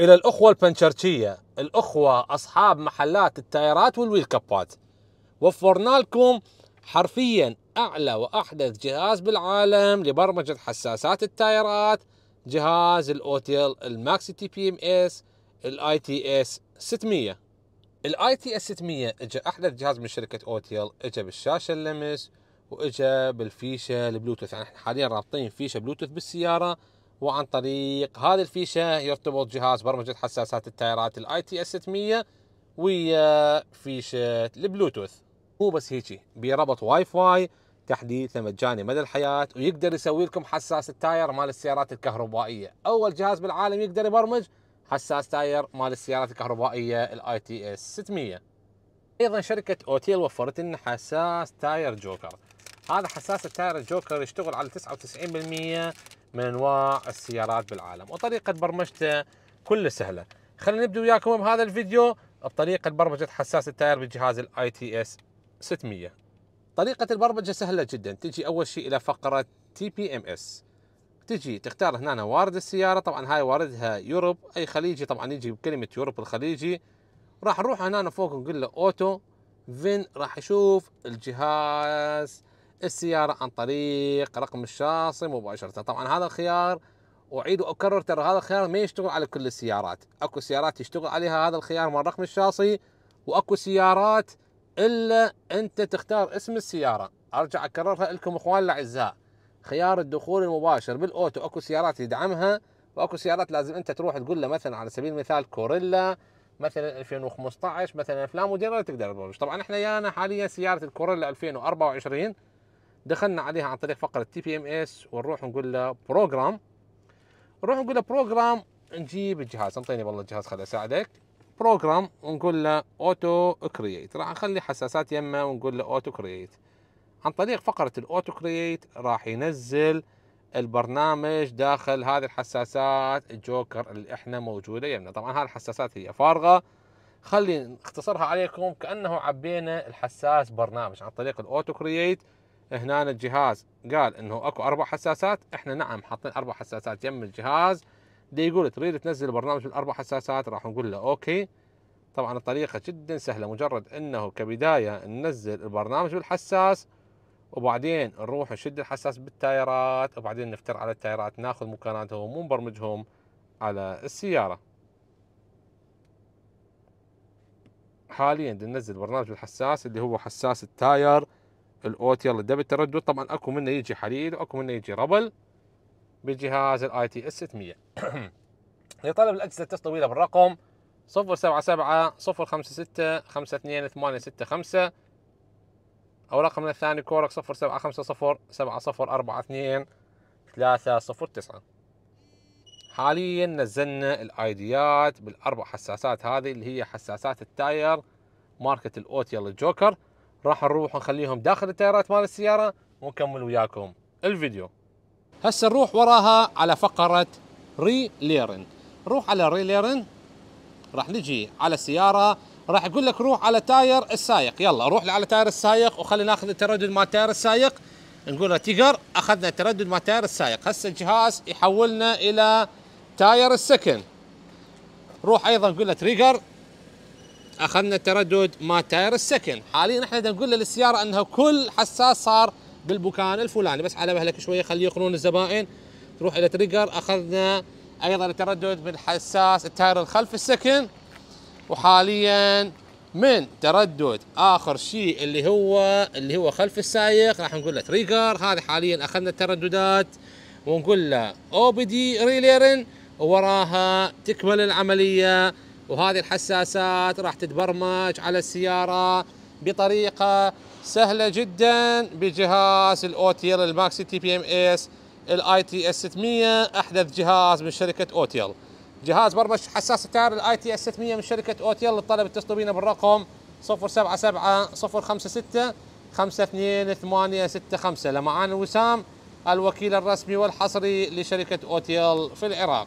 إلى الأخوة البنجرجية الأخوة أصحاب محلات التايرات والويل كابات وفرنا لكم حرفيا أعلى وأحدث جهاز بالعالم لبرمجة حساسات التايرات جهاز ال Autel ال MaxiTPMS ال ITS 600 ال ITS 600 اجى أحدث جهاز من شركة Autel. اجى بالشاشة اللمس واجى بالفيشة البلوتوث. يعني إحنا حاليا رابطين فيشة بلوتوث بالسيارة. وعن طريق هذه الفيشة يرتبط جهاز برمجة حساسات التايرات ال ITS 600 ويا فيشة البلوتوث. مو بس هيجي بربط واي فاي تحديثه مجاني مدى الحياة ويقدر يسوي لكم حساس التاير مال السيارات الكهربائية. أول جهاز بالعالم يقدر يبرمج حساس تاير مال السيارات الكهربائية ال ITS 600 أيضا شركة Autel وفرت لنا حساس تاير جوكر. هذا حساس التاير الجوكر يشتغل على 99% من أنواع السيارات بالعالم وطريقة برمجته كل سهلة. خلينا نبدأ وياكم بهذا الفيديو بطريقة برمجة حساس التاير بجهاز ال ITS 600 طريقة البرمجة سهلة جدا تجي أول شيء إلى فقرة TPMS تجي تختار هنا وارد السيارة طبعا هاي واردها Europe أي خليجي طبعا يجي بكلمة Europe الخليجي. راح نروح هنا فوق نقول له auto فين راح يشوف الجهاز؟ السيارة عن طريق رقم الشاصي مباشرة. طبعا هذا الخيار أعيد وأكرر ترى هذا الخيار ما يشتغل على كل السيارات. أكو سيارات يشتغل عليها هذا الخيار مال رقم الشاصي وأكو سيارات إلا أنت تختار اسم السيارة. أرجع أكررها لكم اخوان الأعزاء. خيار الدخول المباشر بالأوتو. أكو سيارات يدعمها وأكو سيارات لازم أنت تروح تقول له مثلا على سبيل المثال كوريلا مثلا 2015 مثلا فلان موديل تقدر تبرمج طبعا إحنا يانا حاليا سيارة الكورولا 2024 دخلنا عليها عن طريق فقرة TPMS ونروح نقول له program نروح نقول له program نجيب الجهاز. أنطيني والله الجهاز خليني أساعدك. program ونقول له auto create راح نخلي حساسات يمه ونقول له auto create عن طريق فقرة ال auto create راح ينزل البرنامج داخل هذه الحساسات. الجوكر اللي إحنا موجودة يمنا. طبعا هذه الحساسات هي فارغة. خلي نختصرها عليكم كأنه عبينا الحساس برنامج عن طريق ال auto create هنا الجهاز قال إنه أكو أربع حساسات. إحنا نعم حاطين أربع حساسات يم الجهاز. دي يقول تريد تنزل البرنامج بالاربع حساسات. راح نقول له okay. طبعا الطريقة جدا سهلة مجرد إنه كبداية ننزل البرنامج بالحساس وبعدين نروح نشد الحساس بالتايرات وبعدين نفتر على التايرات ناخذ مكوناتهم ونبرمجهم على السيارة. حاليا ننزل برنامج الحساس اللي هو حساس التاير. ال Autel الدبل التردد طبعا أكو منه يجي حديد وأكو منه يجي ربل بجهاز ال ITS 600 لطلب الأجهزة اتصلوا طويلة بالرقم 077 056 52865 أو رقمنا الثاني كورك 0750 7042 309 حاليا نزلنا الأيديات بالأربع حساسات هذه اللي هي حساسات التاير ماركة ال Autel الجوكر راح نروح نخليهم داخل التايرات مال السيارة ونكمل وياكم الفيديو. هسه نروح وراها على فقرة relearn. نروح على relearn. راح نجي على السيارة. راح يقول لك روح على تاير السايق. يلا روح على تاير السايق وخلينا ناخذ التردد مال تاير السايق. نقول له trigger أخذنا التردد مال تاير السايق. هسه الجهاز يحولنا إلى تاير السكن. روح أيضا نقول له trigger. أخذنا التردد مال تاير السكن. حاليا إحنا نقول للسيارة إنها كل حساس صار بالمكان الفلاني. بس على مهلك شوية خليه يقرون الزبائن. تروح إلى trigger. أخذنا أيضا التردد من حساس التاير الخلف السكن. وحاليا من تردد آخر شيء اللي هو اللي هو خلف السايق. راح نقول له trigger. هذه حاليا أخذنا الترددات. ونقول له OBD relearn. ووراها تكمل العملية. وهذه الحساسات راح تتبرمج على السيارة بطريقة سهلة جدا بجهاز ال Autel ال MaxiTPMS ال ITS 600 أحدث جهاز من شركة Autel. جهاز برمج حساس التاير ال ITS 600 من شركة Autel للطلب اتصلوا بينا بالرقم 077 056 52865 لمعان وسام الوكيل الرسمي والحصري لشركة أوتيل في العراق.